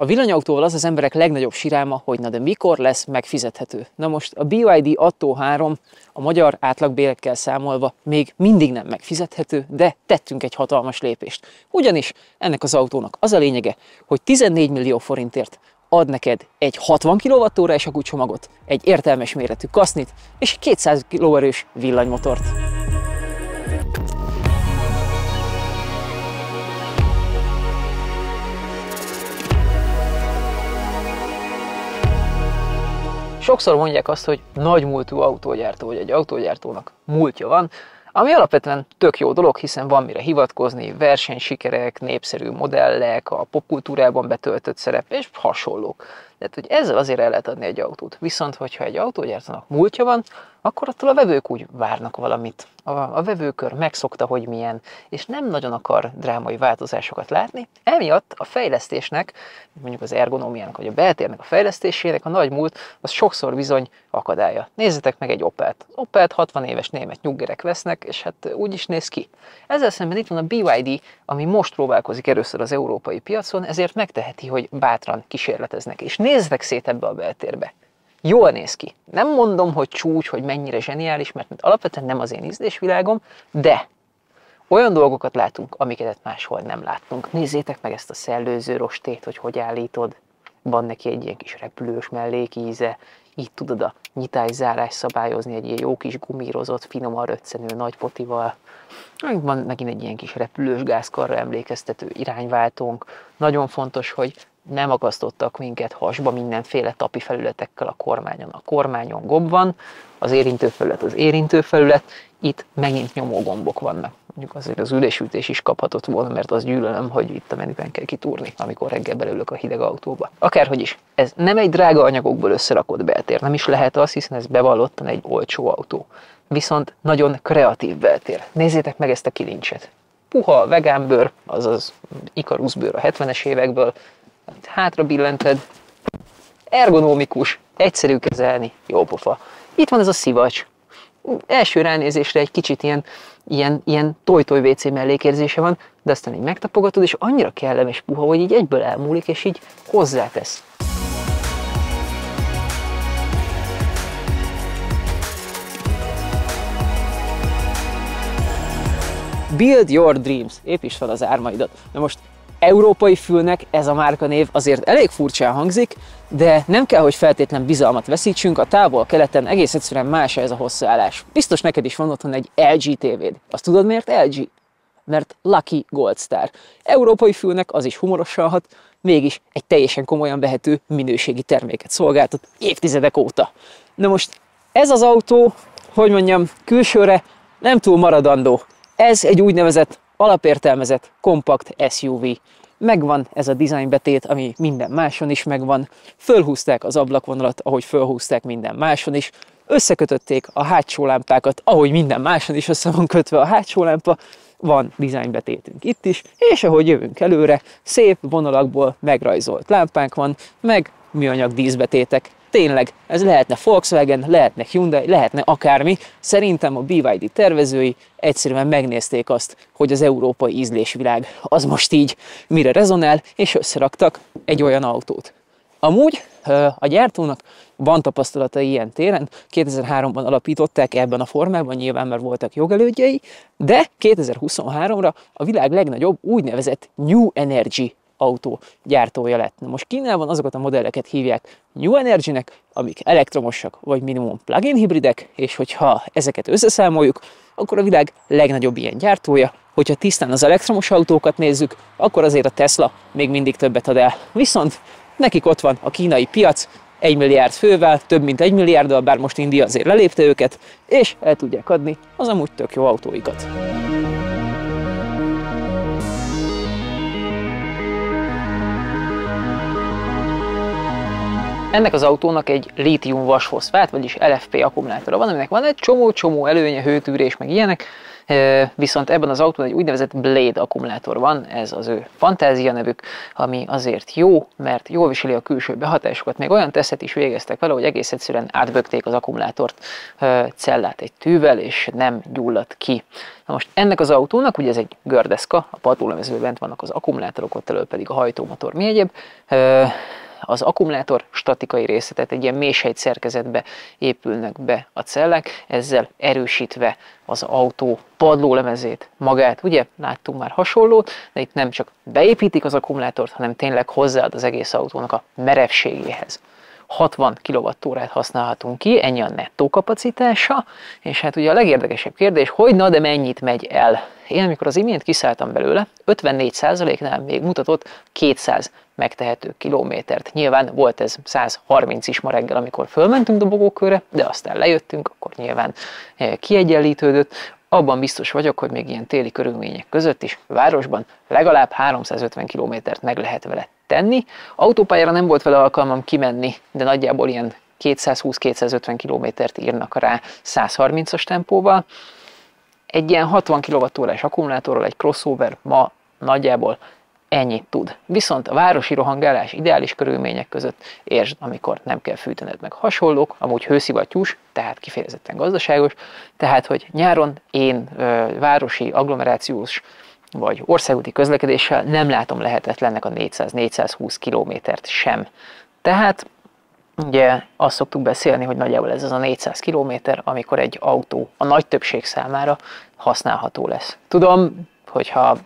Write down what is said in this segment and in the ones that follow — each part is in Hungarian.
A villanyautóval az az emberek legnagyobb sirálma, hogy na de mikor lesz megfizethető. Na most a BYD Atto 3 a magyar átlagbérekkel számolva még mindig nem megfizethető, de tettünk egy hatalmas lépést. Ugyanis ennek az autónak az a lényege, hogy 14 millió forintért ad neked egy 60 kWh-s csomagot, egy értelmes méretű kasznit és egy 200 kg villanymotort. Sokszor mondják azt, hogy nagy múltú autógyártó, hogy egy autógyártónak múltja van, ami alapvetően tök jó dolog, hiszen van mire hivatkozni, versenysikerek, népszerű modellek, a popkultúrában betöltött szerep és hasonlók. Tehát, hogy ezzel azért el lehet adni egy autót. Viszont, hogyha egy autógyártónak múltja van, akkor attól a vevők úgy várnak valamit. A, a vevőkör megszokta, hogy milyen, és nem nagyon akar drámai változásokat látni. Emiatt a fejlesztésnek, mondjuk az ergonómiának vagy a beltérnek a fejlesztésének a nagy múlt, az sokszor bizony akadálya. Nézzetek meg egy Opelt. Opelt 60 éves német nyuggerek vesznek, és hát úgy is néz ki. Ezzel szemben itt van a BYD, ami most próbálkozik először az európai piacon, ezért megteheti, hogy bátran kísérleteznek. És nézzetek szét ebbe a beltérbe jól néz ki. Nem mondom, hogy csúcs, hogy mennyire zseniális, mert alapvetően nem az én ízlésvilágom, de olyan dolgokat látunk, amiket máshol nem láttunk. Nézzétek meg ezt a szellőző rostét, hogy hogy állítod. Van neki egy ilyen kis repülős mellékíze, így tudod a nyitász-zárás szabályozni egy ilyen jó kis gumírozott, finoman röccenő nagy potival. Van megint egy ilyen kis repülős gázkarra emlékeztető irányváltónk. Nagyon fontos, hogy nem akasztottak minket hasba mindenféle tapi felületekkel a kormányon. A kormányon gomb van, az érintő felület az érintő felület, itt megint nyomógombok vannak. Mondjuk azért az ülésütés is kaphatott volna, mert az gyűlölöm, hogy itt a menüben kell kitúrni, amikor reggel belülök a hideg autóba. Akárhogy is, ez nem egy drága anyagokból összerakott beltér, nem is lehet az, hiszen ez bevallottan egy olcsó autó. Viszont nagyon kreatív beltér. Nézzétek meg ezt a kilincset. Puha vegánbőr, azaz ikaruszbőr a 70-es évekből, hátra billented, ergonómikus, egyszerű kezelni, jó pofa. Itt van ez a szivacs. Első ránézésre egy kicsit ilyen, ilyen, ilyen toj-toj WC mellékérzése van, de aztán így megtapogatod, és annyira kellemes puha, hogy így egyből elmúlik, és így hozzátesz. Build your dreams. Építs fel az ármaidat. Na most európai fülnek ez a márkanév azért elég furcsán hangzik, de nem kell, hogy feltétlen bizalmat veszítsünk, a távol-keleten egész egyszerűen más ez a hozzáállás. Biztos neked is van otthon egy LG tévéd. Azt tudod miért LG? Mert Lucky Gold Star. Európai fülnek az is humorosan hat, mégis egy teljesen komolyan vehető minőségi terméket szolgáltat évtizedek óta. Na most ez az autó, hogy mondjam, külsőre nem túl maradandó. Ez egy úgynevezett alapértelmezett, kompakt SUV. Megvan ez a betét, ami minden máson is megvan. Fölhúzták az ablakvonalat, ahogy fölhúzták minden máson is. Összekötötték a hátsó lámpákat, ahogy minden máson is össze van kötve a hátsó lámpa. Van betétünk itt is, és ahogy jövünk előre, szép vonalakból megrajzolt lámpánk van, meg műanyag díszbetétek tényleg, ez lehetne Volkswagen, lehetne Hyundai, lehetne akármi. Szerintem a BYD tervezői egyszerűen megnézték azt, hogy az európai ízlésvilág az most így mire rezonál, és összeraktak egy olyan autót. Amúgy a gyártónak van tapasztalata ilyen téren, 2003-ban alapították ebben a formában, nyilván már voltak jogelődjei, de 2023-ra a világ legnagyobb úgynevezett New Energy autó gyártója lett. Na most Kínában azokat a modelleket hívják New Energy-nek, amik elektromosak vagy minimum plug-in hibridek, és hogyha ezeket összeszámoljuk, akkor a világ legnagyobb ilyen gyártója. Hogyha tisztán az elektromos autókat nézzük, akkor azért a Tesla még mindig többet ad el. Viszont nekik ott van a kínai piac, egy milliárd fővel, több mint egy milliárddal, bár most India azért lelépte őket, és el tudják adni az amúgy tök jó autóikat. Ennek az autónak egy lítium vasfoszfát, vagyis LFP akkumulátora van, aminek van egy csomó-csomó előnye, hőtűrés, meg ilyenek, viszont ebben az autón egy úgynevezett Blade akkumulátor van, ez az ő fantázia nevük, ami azért jó, mert jól viseli a külső behatásokat. Még olyan tesztet is végeztek vele, hogy egész egyszerűen átbögték az akkumulátort cellát egy tűvel, és nem gyulladt ki. Na most ennek az autónak, ugye ez egy gördeszka, a padlólemezőben bent vannak az akkumulátorok, ott elő pedig a hajtómotor, mi egyéb az akkumulátor statikai részletet egy ilyen mélysejt szerkezetbe épülnek be a cellek, ezzel erősítve az autó padlólemezét magát. Ugye láttunk már hasonlót, de itt nem csak beépítik az akkumulátort, hanem tényleg hozzáad az egész autónak a merevségéhez. 60 kWh használhatunk ki, ennyi a nettó kapacitása, és hát ugye a legérdekesebb kérdés, hogy na de mennyit megy el? Én amikor az imént kiszálltam belőle, 54%-nál még mutatott 200 megtehető kilométert. Nyilván volt ez 130 is ma reggel, amikor fölmentünk dobogókörre, de aztán lejöttünk, akkor nyilván eh, kiegyenlítődött. Abban biztos vagyok, hogy még ilyen téli körülmények között is városban legalább 350 kilométert meg lehet vele tenni. Autópályára nem volt vele alkalmam kimenni, de nagyjából ilyen 220-250 kilométert írnak rá 130-as tempóval. Egy ilyen 60 kWh akkumulátorral egy crossover ma nagyjából ennyit tud. Viszont a városi rohangálás ideális körülmények között értsd, amikor nem kell fűtened meg hasonlók, amúgy hőszivattyús, tehát kifejezetten gazdaságos, tehát hogy nyáron én ö, városi agglomerációs vagy országúti közlekedéssel nem látom lehetetlennek a 400-420 kilométert sem. Tehát ugye azt szoktuk beszélni, hogy nagyjából ez az a 400 kilométer, amikor egy autó a nagy többség számára használható lesz. Tudom, hogyha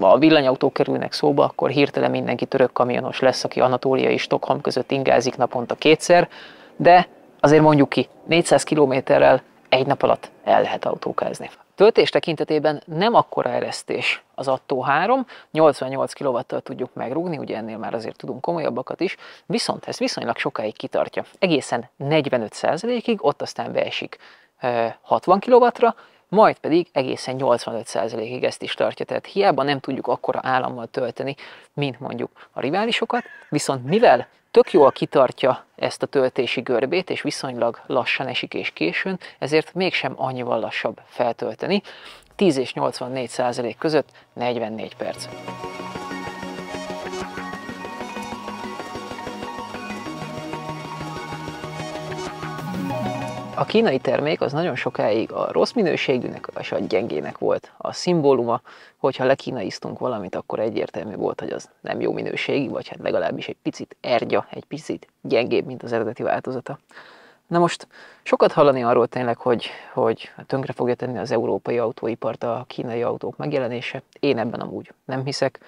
a villanyautók kerülnek szóba, akkor hirtelen mindenki török kamionos lesz, aki Anatólia és Stockholm között ingázik naponta kétszer, de azért mondjuk ki, 400 kilométerrel egy nap alatt el lehet autókázni. Töltés tekintetében nem akkora eresztés az Atto 3, 88 kw tudjuk megrúgni, ugye ennél már azért tudunk komolyabbakat is, viszont ez viszonylag sokáig kitartja. Egészen 45%-ig, ott aztán beesik 60 kW-ra, majd pedig egészen 85%-ig ezt is tartja. Tehát hiába nem tudjuk akkora állammal tölteni, mint mondjuk a riválisokat, viszont mivel tök jól kitartja ezt a töltési görbét, és viszonylag lassan esik és későn, ezért mégsem annyival lassabb feltölteni. 10 és 84 százalék között 44 perc. A kínai termék az nagyon sokáig a rossz minőségűnek és a gyengének volt a szimbóluma, hogyha lekínaiztunk valamit, akkor egyértelmű volt, hogy az nem jó minőségi, vagy hát legalábbis egy picit ergya, egy picit gyengébb, mint az eredeti változata. Na most sokat hallani arról tényleg, hogy, hogy tönkre fogja tenni az európai autóipart a kínai autók megjelenése. Én ebben amúgy nem hiszek.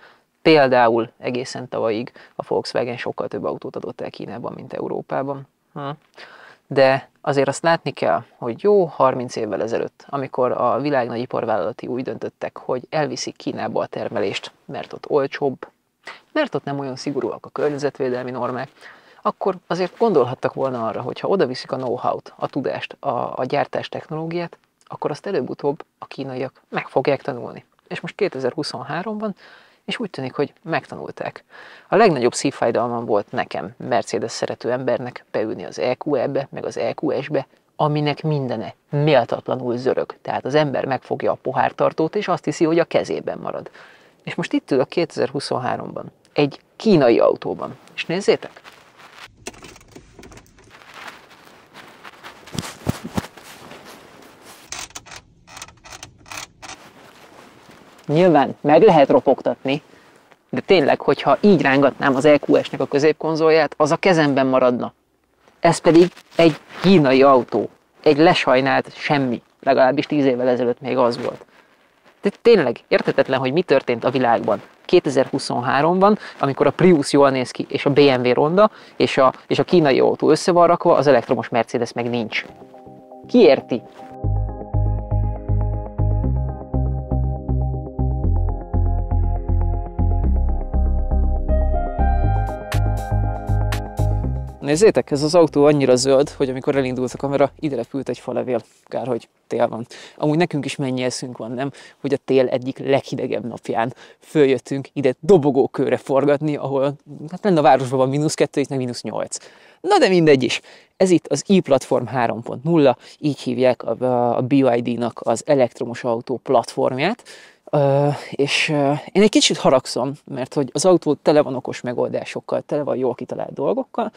Például egészen tavalyig a Volkswagen sokkal több autót adott el Kínában, mint Európában. Hm de azért azt látni kell, hogy jó 30 évvel ezelőtt, amikor a világ nagy iparvállalati úgy döntöttek, hogy elviszik Kínába a termelést, mert ott olcsóbb, mert ott nem olyan szigorúak a környezetvédelmi normák, akkor azért gondolhattak volna arra, hogy ha oda viszik a know-how-t, a tudást, a, a gyártás technológiát, akkor azt előbb-utóbb a kínaiak meg fogják tanulni. És most 2023-ban és úgy tűnik, hogy megtanulták. A legnagyobb szívfájdalmam volt nekem, Mercedes szerető embernek beülni az EQE-be, meg az EQS-be, aminek mindene méltatlanul zörög. Tehát az ember megfogja a pohártartót, és azt hiszi, hogy a kezében marad. És most itt ülök 2023-ban, egy kínai autóban. És nézzétek! Nyilván meg lehet ropogtatni, de tényleg, hogyha így rángatnám az EQS-nek a középkonzolját, az a kezemben maradna. Ez pedig egy kínai autó, egy lesajnált semmi, legalábbis tíz évvel ezelőtt még az volt. De tényleg értetetlen, hogy mi történt a világban 2023-ban, amikor a Prius jól néz ki, és a BMW ronda, és a, és a kínai autó össze van rakva, az elektromos Mercedes meg nincs. Ki érti? Nézzétek, ez az autó annyira zöld, hogy amikor elindult a kamera, ide repült egy falevél. Kár, hogy tél van. Amúgy nekünk is mennyi eszünk van, nem? Hogy a tél egyik leghidegebb napján följöttünk ide dobogókőre forgatni, ahol hát lenne a városban van mínusz kettő, itt meg mínusz nyolc. Na de mindegy is. Ez itt az e-platform 3.0, így hívják a, a BYD-nak az elektromos autó platformját, Uh, és uh, én egy kicsit haragszom, mert hogy az autó tele van okos megoldásokkal, tele van jól kitalált dolgokkal,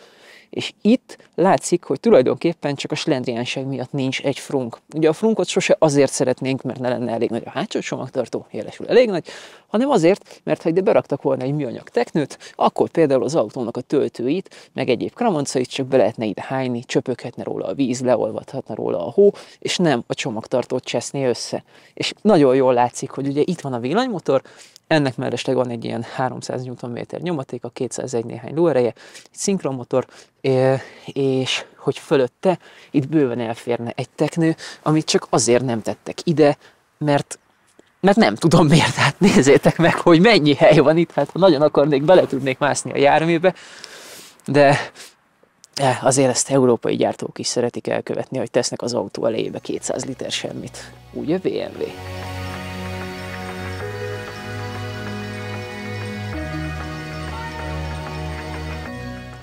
és itt látszik, hogy tulajdonképpen csak a slendriánság miatt nincs egy frunk. Ugye a frunkot sose azért szeretnénk, mert ne lenne elég nagy a hátsó csomagtartó, jelesül elég nagy, hanem azért, mert ha ide beraktak volna egy műanyag teknőt, akkor például az autónak a töltőit, meg egyéb kramoncait csak be lehetne ide hányni, csöpöghetne róla a víz, leolvadhatna róla a hó, és nem a csomagtartót cseszné össze. És nagyon jól látszik, hogy ugye itt van a villanymotor, ennek mellesleg van egy ilyen 300 Nm nyomaték, a 201 néhány lóereje, egy szinkronmotor, és hogy fölötte itt bőven elférne egy teknő, amit csak azért nem tettek ide, mert mert nem tudom miért, hát nézzétek meg, hogy mennyi hely van itt, hát ha nagyon akarnék, bele tudnék mászni a járműbe, de azért ezt európai gyártók is szeretik elkövetni, hogy tesznek az autó elejébe 200 liter semmit. Úgy a BMW.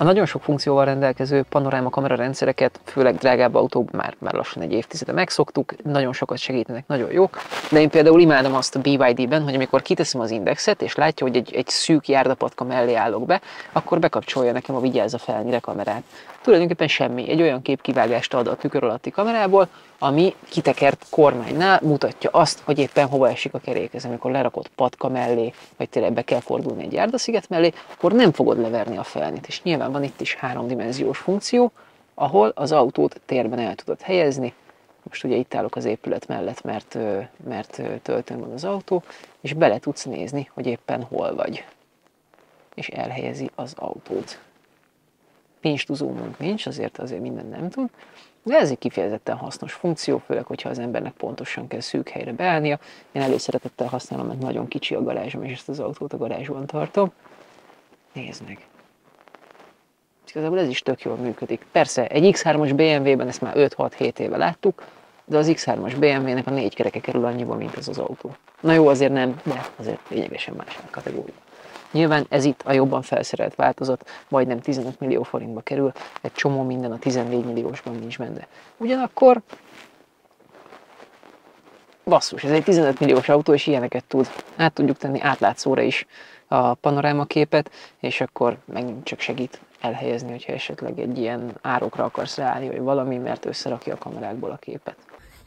A nagyon sok funkcióval rendelkező panoráma kamera rendszereket, főleg drágább autókban már, már lassan egy évtizede megszoktuk, nagyon sokat segítenek, nagyon jók. De én például imádom azt a BYD-ben, hogy amikor kiteszem az indexet, és látja, hogy egy, egy szűk járdapatka mellé állok be, akkor bekapcsolja nekem a vigyázza felnyire kamerát tulajdonképpen semmi. Egy olyan képkivágást ad a tükör alatti kamerából, ami kitekert kormánynál mutatja azt, hogy éppen hova esik a kerékez. Amikor lerakott patka mellé, vagy tényleg be kell fordulni egy járdasziget mellé, akkor nem fogod leverni a felnit. És nyilván van itt is háromdimenziós funkció, ahol az autót térben el tudod helyezni. Most ugye itt állok az épület mellett, mert, mert töltőn van az autó, és bele tudsz nézni, hogy éppen hol vagy. És elhelyezi az autót pinstuzómunk nincs, azért azért minden nem tud, de ez egy kifejezetten hasznos funkció, főleg, hogyha az embernek pontosan kell szűk helyre beállnia. Én előszeretettel használom, mert nagyon kicsi a garázsom, és ezt az autót a garázsban tartom. Nézd meg! Igazából ez is tök jól működik. Persze, egy X3-as BMW-ben ezt már 5-6-7 éve láttuk, de az X3-as BMW-nek a négy kereke kerül annyiba, mint ez az autó. Na jó, azért nem, de azért lényegesen más a kategória. Nyilván ez itt a jobban felszerelt változat, majdnem 15 millió forintba kerül, egy csomó minden a 14 milliósban nincs benne. Ugyanakkor basszus, ez egy 15 milliós autó, és ilyeneket tud. Át tudjuk tenni átlátszóra is a panorámaképet, és akkor megint csak segít elhelyezni, hogyha esetleg egy ilyen árokra akarsz ráállni, vagy valami, mert összerakja a kamerákból a képet.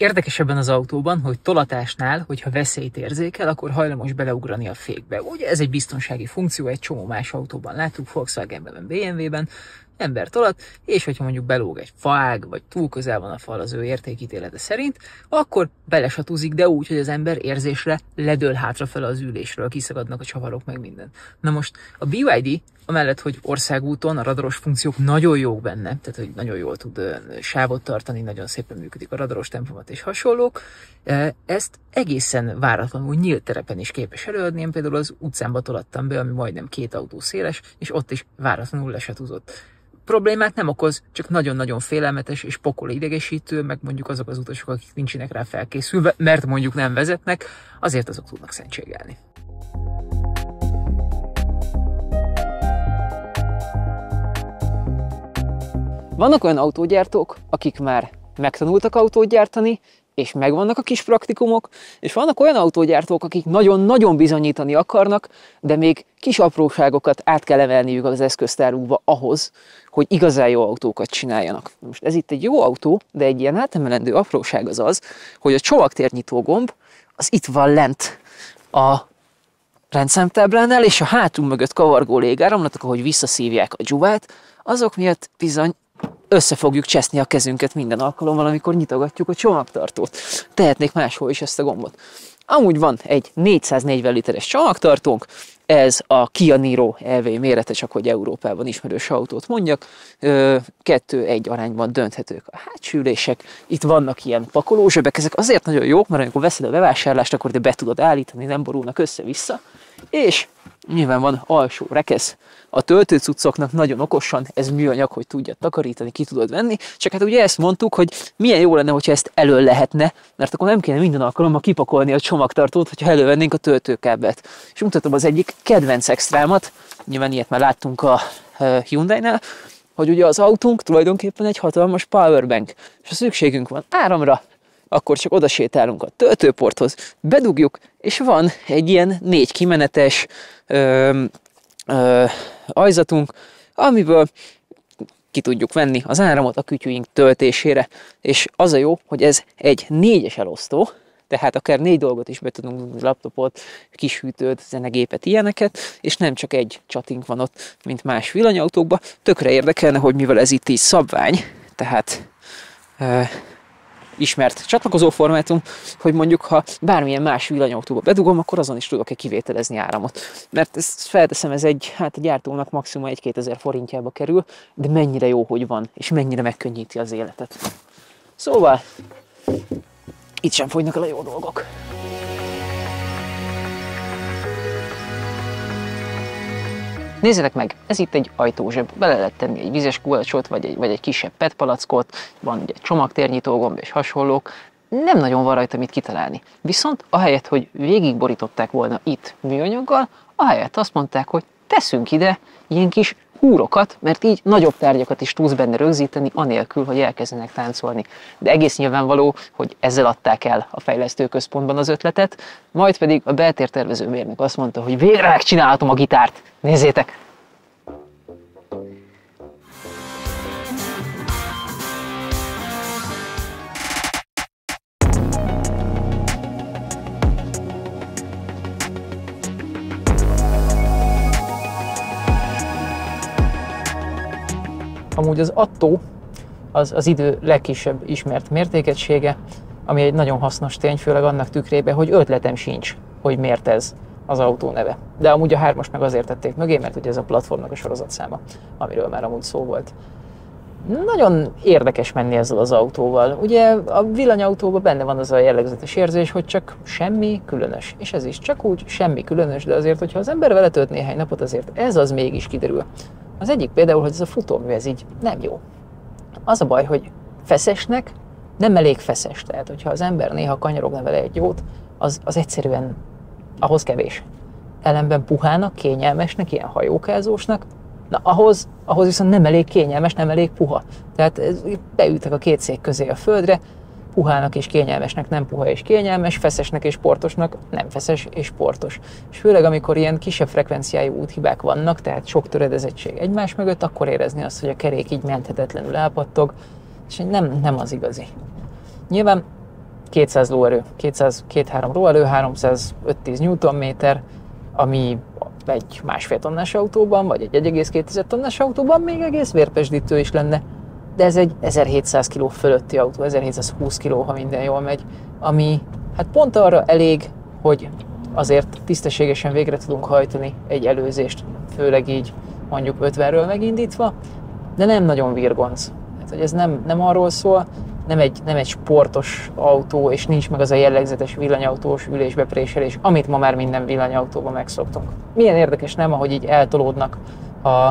Érdekes ebben az autóban, hogy tolatásnál, hogyha veszélyt érzékel, akkor hajlamos beleugrani a fékbe. Ugye ez egy biztonsági funkció, egy csomó más autóban láttuk, Volkswagenben, BMW-ben, ember tolat, és hogyha mondjuk belóg egy faág, vagy túl közel van a fal az ő értékítélete szerint, akkor belesatúzik, de úgy, hogy az ember érzésre ledől hátrafele az ülésről, kiszakadnak a csavarok, meg minden. Na most a BYD, amellett, hogy országúton a radaros funkciók nagyon jók benne, tehát hogy nagyon jól tud sávot tartani, nagyon szépen működik a radaros tempomat és hasonlók, ezt egészen váratlanul nyílt terepen is képes előadni. Én például az utcámba tolattam be, ami majdnem két autó széles, és ott is váratlanul lesatúzott problémát nem okoz, csak nagyon-nagyon félelmetes és pokol idegesítő, meg mondjuk azok az utasok, akik nincsenek rá felkészülve, mert mondjuk nem vezetnek, azért azok tudnak szentségelni. Vannak olyan autógyártók, akik már megtanultak autót gyártani, és megvannak a kis praktikumok, és vannak olyan autógyártók, akik nagyon-nagyon bizonyítani akarnak, de még kis apróságokat át kell emelniük az eszköztárukba ahhoz, hogy igazán jó autókat csináljanak. Most ez itt egy jó autó, de egy ilyen átemelendő apróság az az, hogy a csomagtérnyitó gomb az itt van lent a rendszámtáblánál, és a hátunk mögött kavargó légáramlatok, ahogy visszaszívják a dzsuvát, azok miatt bizony össze fogjuk cseszni a kezünket minden alkalommal, amikor nyitogatjuk a csomagtartót. Tehetnék máshol is ezt a gombot. Amúgy van egy 440 literes csomagtartónk, ez a Kia Niro EV mérete, csak hogy Európában ismerős autót mondjak. Kettő-egy arányban dönthetők a hátsülések. Itt vannak ilyen pakolózsebek, ezek azért nagyon jók, mert amikor veszed a bevásárlást, akkor de be tudod állítani, nem borulnak össze-vissza. És nyilván van alsó rekesz, a töltőcuccoknak nagyon okosan, ez műanyag, hogy tudja takarítani, ki tudod venni, csak hát ugye ezt mondtuk, hogy milyen jó lenne, hogyha ezt elő lehetne, mert akkor nem kéne minden alkalommal kipakolni a csomagtartót, hogyha elővennénk a töltőkábelt. És mutatom az egyik kedvenc extrámat, nyilván ilyet már láttunk a Hyundai-nál, hogy ugye az autónk tulajdonképpen egy hatalmas powerbank, és ha szükségünk van áramra, akkor csak oda sétálunk a töltőporthoz, bedugjuk, és van egy ilyen négy kimenetes ö, ö, ajzatunk, amiből ki tudjuk venni az áramot a kütyűink töltésére. És az a jó, hogy ez egy négyes elosztó, tehát akár négy dolgot is be tudunk dugni, laptopot, kis hűtőt, zenegépet, ilyeneket, és nem csak egy csatink van ott, mint más villanyautókban. Tökre érdekelne, hogy mivel ez itt így szabvány, tehát ismert csatlakozó formátum, hogy mondjuk ha bármilyen más villanyautóba bedugom, akkor azon is tudok-e kivételezni áramot. Mert ezt felteszem, ez egy, hát a gyártónak maximum 1-2 ezer forintjába kerül, de mennyire jó, hogy van, és mennyire megkönnyíti az életet. Szóval, itt sem folynak el a jó dolgok. Nézzétek meg, ez itt egy ajtózseb, bele lehet tenni egy vizes kulacsot, vagy egy, vagy egy kisebb PET palackot, van egy csomagtérnyitó gomb és hasonlók, nem nagyon van rajta mit kitalálni. Viszont ahelyett, hogy végigborították volna itt műanyaggal, ahelyett azt mondták, hogy teszünk ide ilyen kis húrokat, mert így nagyobb tárgyakat is tudsz benne rögzíteni, anélkül, hogy elkezdenek táncolni. De egész nyilvánvaló, hogy ezzel adták el a fejlesztőközpontban az ötletet, majd pedig a beltértervező mérnök azt mondta, hogy végre megcsinálhatom a gitárt. Nézzétek! Amúgy az attó az, az idő legkisebb ismert mértékegysége, ami egy nagyon hasznos tény, főleg annak tükrében, hogy ötletem sincs, hogy miért ez az autó neve. De amúgy a hármas meg azért tették mögé, mert ugye ez a platformnak a sorozatszáma, amiről már amúgy szó volt. Nagyon érdekes menni ezzel az autóval. Ugye a villanyautóban benne van az a jellegzetes érzés, hogy csak semmi különös. És ez is csak úgy semmi különös, de azért, hogyha az ember vele tölt néhány napot, azért ez az mégis kiderül. Az egyik például, hogy ez a futómű, ez így nem jó. Az a baj, hogy feszesnek nem elég feszes. Tehát, hogyha az ember néha kanyarogna vele egy jót, az, az egyszerűen ahhoz kevés. Ellenben puhának, kényelmesnek, ilyen hajókázósnak, na ahhoz, ahhoz viszont nem elég kényelmes, nem elég puha. Tehát beültek a két szék közé a földre, puhának és kényelmesnek nem puha és kényelmes, feszesnek és sportosnak nem feszes és sportos. És főleg amikor ilyen kisebb frekvenciájú úthibák vannak, tehát sok töredezettség egymás mögött, akkor érezni azt, hogy a kerék így menthetetlenül elpattog, és nem, nem az igazi. Nyilván 200 lóerő, 200-2-3 lóerő, 305-10 Nm, ami egy másfél tonnás autóban, vagy egy 1,2 tonnás autóban még egész vérpesdítő is lenne de ez egy 1700 kg fölötti autó, 1720 kg, ha minden jól megy, ami hát pont arra elég, hogy azért tisztességesen végre tudunk hajtani egy előzést, főleg így mondjuk 50-ről megindítva, de nem nagyon virgonc. Hát, hogy ez nem, nem arról szól, nem egy, nem egy sportos autó, és nincs meg az a jellegzetes villanyautós ülésbepréselés, amit ma már minden villanyautóban megszoktunk. Milyen érdekes nem, ahogy így eltolódnak a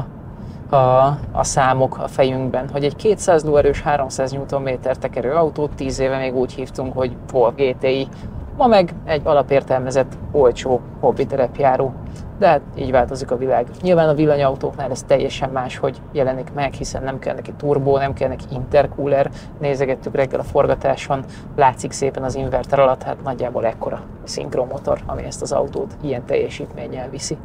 a, a számok a fejünkben, hogy egy 200 lóerős 300 Nm tekerő autót 10 éve még úgy hívtunk, hogy Vol GTI, ma meg egy alapértelmezett, olcsó hobbi terepjáró. De hát így változik a világ. Nyilván a villanyautóknál ez teljesen más, hogy jelenik meg, hiszen nem kell neki turbó, nem kell neki intercooler. Nézegettük reggel a forgatáson, látszik szépen az inverter alatt, hát nagyjából ekkora szinkromotor, ami ezt az autót ilyen teljesítménnyel viszi.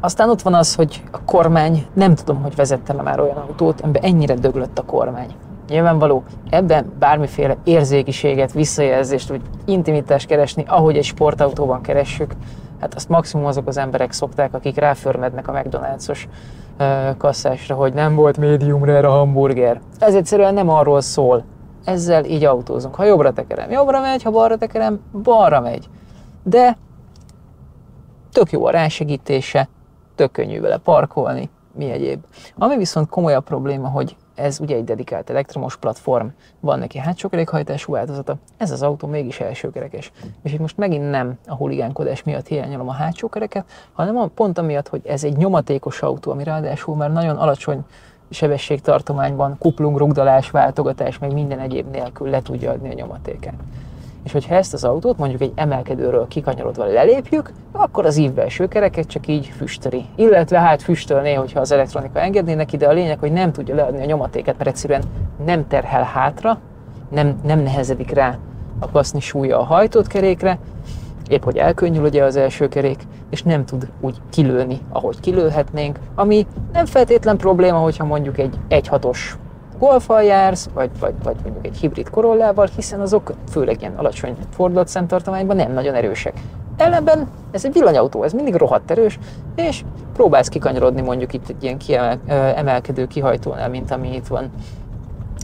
Aztán ott van az, hogy a kormány, nem tudom, hogy vezettem már olyan autót, amiben ennyire döglött a kormány. Nyilvánvaló, ebben bármiféle érzékiséget, visszajelzést vagy intimitást keresni, ahogy egy sportautóban keressük, hát azt maximum azok az emberek szokták, akik ráförmednek a McDonald's-os kasszásra, hogy nem volt médium rare a hamburger. Ez egyszerűen nem arról szól. Ezzel így autózunk. Ha jobbra tekerem, jobbra megy, ha balra tekerem, balra megy. De tök jó a rásegítése, tök könnyű vele parkolni, mi egyéb. Ami viszont komolyabb probléma, hogy ez ugye egy dedikált elektromos platform, van neki hátsó kerékhajtású változata, ez az autó mégis elsőkerekes. És itt most megint nem a huligánkodás miatt hiányolom a hátsó kereket, hanem pont amiatt, hogy ez egy nyomatékos autó, ami ráadásul már nagyon alacsony sebességtartományban kuplung, rugdalás, váltogatás, meg minden egyéb nélkül le tudja adni a nyomatékát. És hogyha ezt az autót mondjuk egy emelkedőről kikanyarodva lelépjük, akkor az ívbelső kereket csak így füstöli. Illetve hát füstölné, hogyha az elektronika engedné neki, de a lényeg, hogy nem tudja leadni a nyomatéket, mert egyszerűen nem terhel hátra, nem, nem nehezedik rá a kaszni súlya a hajtott kerékre, épp hogy elkönnyül ugye az első kerék, és nem tud úgy kilőni, ahogy kilőhetnénk, ami nem feltétlen probléma, hogyha mondjuk egy 1.6-os golfal jársz, vagy, vagy, vagy mondjuk egy hibrid korollával, hiszen azok főleg ilyen alacsony fordulatszemtartományban nem nagyon erősek. Ellenben ez egy villanyautó, ez mindig rohadt erős, és próbálsz kikanyarodni mondjuk itt egy ilyen kiemelkedő kihajtónál, mint ami itt van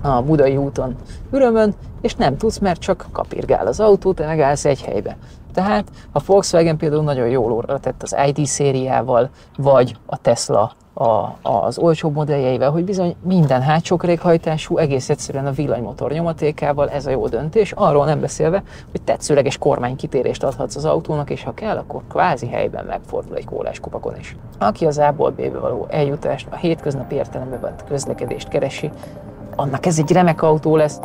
a Budai úton Ürömön, és nem tudsz, mert csak kapirgál az autó, te megállsz egy helybe. Tehát a Volkswagen például nagyon jól óra tett az ID szériával, vagy a Tesla a, az olcsóbb modelljeivel, hogy bizony minden hátsó kerékhajtású, egész egyszerűen a villanymotor nyomatékával ez a jó döntés, arról nem beszélve, hogy tetszőleges kormánykitérést adhatsz az autónak, és ha kell, akkor kvázi helyben megfordul egy kólás kupakon is. Aki az A-ból B-be való eljutást, a hétköznapi értelemben vett közlekedést keresi, annak ez egy remek autó lesz.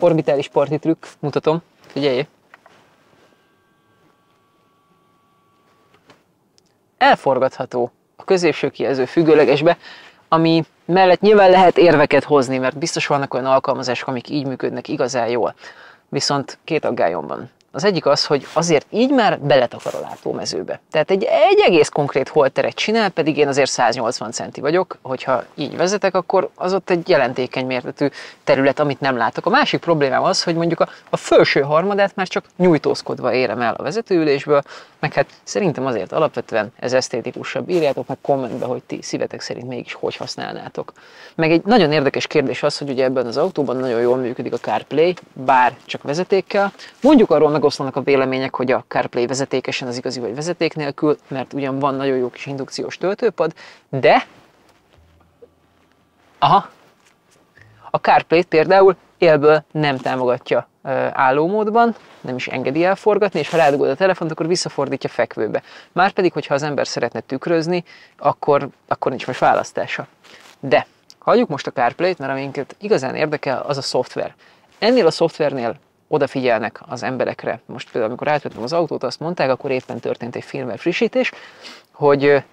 Orbitális parti trükk, mutatom, figyelj! Elforgatható a középső kijelző függőlegesbe, ami mellett nyilván lehet érveket hozni, mert biztos vannak olyan alkalmazások, amik így működnek igazán jól. Viszont két aggályom van. Az egyik az, hogy azért így már beletakar a látómezőbe. Tehát egy, egy egész konkrét holteret csinál, pedig én azért 180 centi vagyok, hogyha így vezetek, akkor az ott egy jelentékeny mértetű terület, amit nem látok. A másik problémám az, hogy mondjuk a, a felső harmadát már csak nyújtózkodva érem el a vezetőülésből, meg hát szerintem azért alapvetően ez esztétikusabb. Írjátok meg kommentbe, hogy ti szívetek szerint mégis hogy használnátok. Meg egy nagyon érdekes kérdés az, hogy ugye ebben az autóban nagyon jól működik a CarPlay, bár csak vezetékkel. Mondjuk arról megoszlanak a vélemények, hogy a CarPlay vezetékesen az igazi vagy vezeték nélkül, mert ugyan van nagyon jó kis indukciós töltőpad, de aha, a CarPlay például élből nem támogatja állómódban, nem is engedi elforgatni, és ha rádugod a telefont, akkor visszafordítja fekvőbe. Márpedig, hogyha az ember szeretne tükrözni, akkor, akkor nincs most választása. De hagyjuk most a CarPlay-t, mert aminket igazán érdekel, az a szoftver. Ennél a szoftvernél odafigyelnek az emberekre. Most például, amikor átvettem az autót, azt mondták, akkor éppen történt egy firmware frissítés, hogy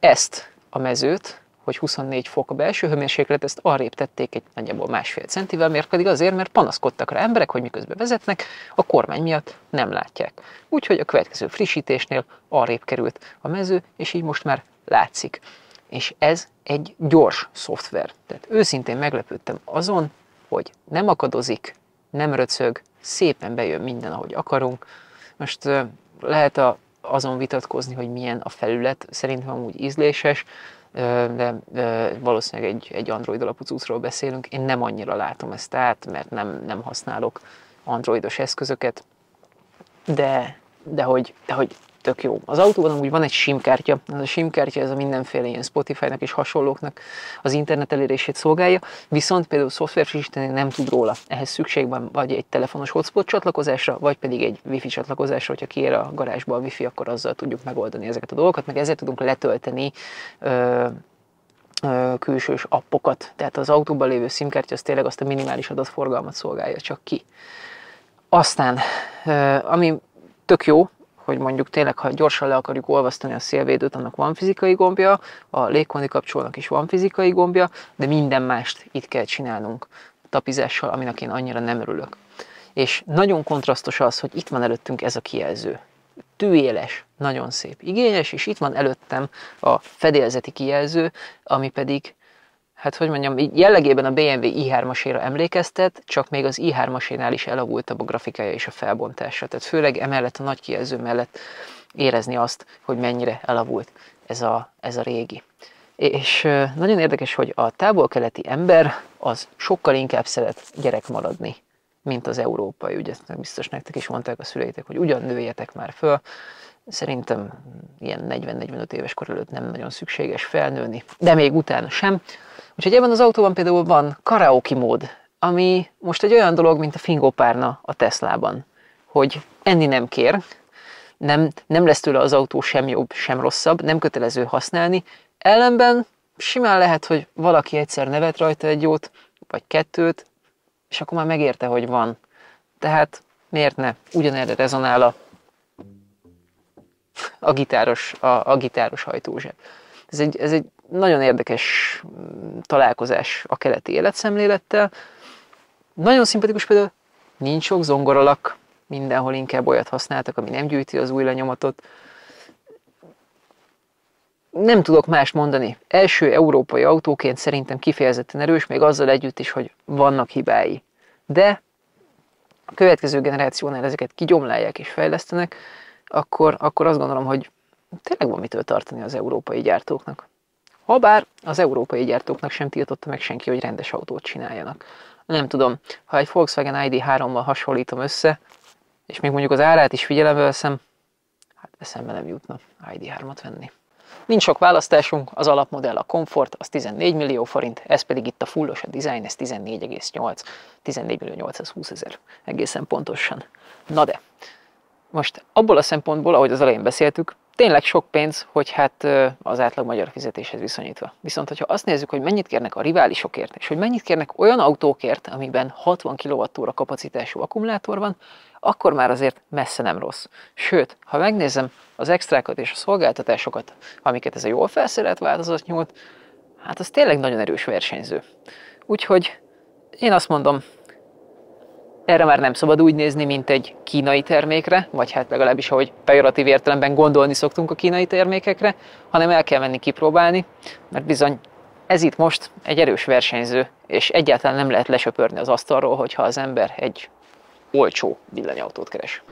ezt a mezőt, hogy 24 fok a belső hőmérséklet, ezt arrébb tették egy nagyjából másfél centivel, miért pedig azért, mert panaszkodtak rá emberek, hogy miközben vezetnek, a kormány miatt nem látják. Úgyhogy a következő frissítésnél arrébb került a mező, és így most már látszik. És ez egy gyors szoftver. Tehát őszintén meglepődtem azon, hogy nem akadozik, nem röcög, szépen bejön minden, ahogy akarunk. Most lehet a, azon vitatkozni, hogy milyen a felület, szerintem amúgy ízléses, de valószínűleg egy, egy Android alapú cuccról beszélünk. Én nem annyira látom ezt át, mert nem, nem használok androidos eszközöket, de, de, hogy, de hogy tök jó. Az autóban amúgy van egy SIM-kártya, az a SIM-kártya ez a mindenféle ilyen Spotify-nak és hasonlóknak az internet elérését szolgálja, viszont például szoftver frissíteni nem tud róla. Ehhez szükség van vagy egy telefonos hotspot csatlakozásra, vagy pedig egy wifi csatlakozásra, hogyha kiér a garázsba a wifi, akkor azzal tudjuk megoldani ezeket a dolgokat, meg ezzel tudunk letölteni ö, külsős appokat. Tehát az autóban lévő SIM-kártya az tényleg azt a minimális adatforgalmat szolgálja csak ki. Aztán, ami tök jó, hogy mondjuk tényleg, ha gyorsan le akarjuk olvasztani a szélvédőt, annak van fizikai gombja, a légkondi kapcsolónak is van fizikai gombja, de minden mást itt kell csinálnunk tapizással, aminek én annyira nem örülök. És nagyon kontrasztos az, hogy itt van előttünk ez a kijelző. Tűéles, nagyon szép, igényes, és itt van előttem a fedélzeti kijelző, ami pedig hát hogy mondjam, jellegében a BMW i3-aséra emlékeztet, csak még az i3-asénál is elavultabb a grafikája és a felbontása. Tehát főleg emellett a nagy kijelző mellett érezni azt, hogy mennyire elavult ez a, ez a régi. És nagyon érdekes, hogy a távol-keleti ember az sokkal inkább szeret gyerek maradni, mint az európai. Ugye biztos nektek is mondták a szüleitek, hogy ugyan nőjetek már föl. Szerintem ilyen 40-45 éves kor előtt nem nagyon szükséges felnőni, de még utána sem. Úgyhogy ebben az autóban például van karaoke mód, ami most egy olyan dolog, mint a fingópárna a Teslában, hogy enni nem kér, nem, nem lesz tőle az autó sem jobb, sem rosszabb, nem kötelező használni, ellenben simán lehet, hogy valaki egyszer nevet rajta egy jót, vagy kettőt, és akkor már megérte, hogy van. Tehát miért ne? Ugyanerre rezonál a, a gitáros, a, a gitáros hajtózseb. Ez egy, ez egy nagyon érdekes mm, találkozás a keleti életszemlélettel. Nagyon szimpatikus például, nincs sok zongoralak, mindenhol inkább olyat használtak, ami nem gyűjti az új lenyomatot. Nem tudok más mondani. Első európai autóként szerintem kifejezetten erős, még azzal együtt is, hogy vannak hibái. De a következő generációnál ezeket kigyomlálják és fejlesztenek, akkor, akkor azt gondolom, hogy tényleg van mitől tartani az európai gyártóknak. Habár az európai gyártóknak sem tiltotta meg senki, hogy rendes autót csináljanak. Nem tudom, ha egy Volkswagen ID3-mal hasonlítom össze, és még mondjuk az árát is figyelembe veszem, hát eszembe nem jutna ID3-at venni. Nincs sok választásunk, az alapmodell a Comfort, az 14 millió forint, ez pedig itt a fullos, a design, ez 14,8, 14 millió 820 ezer, egészen pontosan. Na de, most abból a szempontból, ahogy az elején beszéltük, tényleg sok pénz, hogy hát az átlag magyar fizetéshez viszonyítva. Viszont, hogyha azt nézzük, hogy mennyit kérnek a riválisokért, és hogy mennyit kérnek olyan autókért, amiben 60 kWh kapacitású akkumulátor van, akkor már azért messze nem rossz. Sőt, ha megnézem az extrákat és a szolgáltatásokat, amiket ez a jól felszerelt változat nyújt, hát az tényleg nagyon erős versenyző. Úgyhogy én azt mondom, erre már nem szabad úgy nézni, mint egy kínai termékre, vagy hát legalábbis, ahogy pejoratív értelemben gondolni szoktunk a kínai termékekre, hanem el kell menni kipróbálni, mert bizony ez itt most egy erős versenyző, és egyáltalán nem lehet lesöpörni az asztalról, hogyha az ember egy olcsó villanyautót keres.